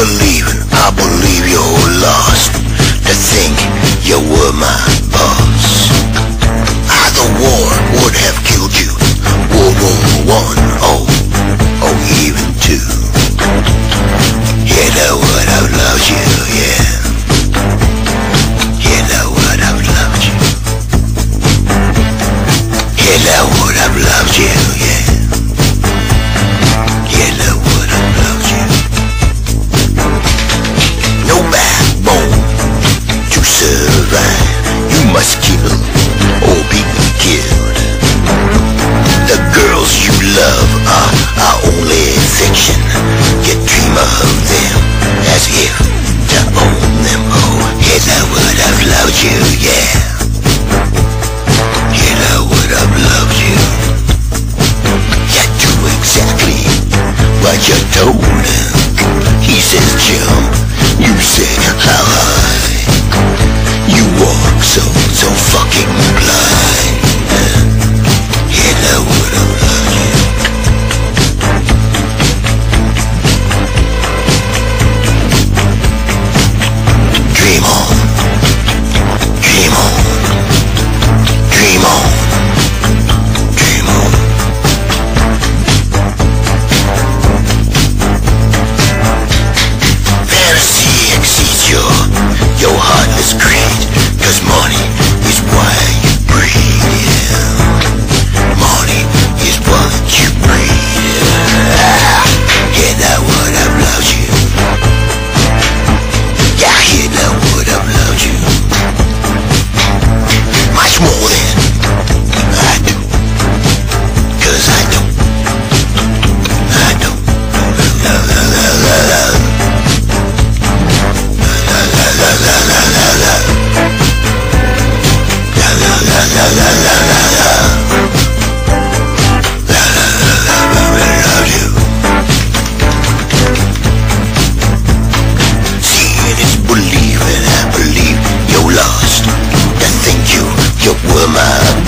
believe, I believe you're lost. To think you were mine the man.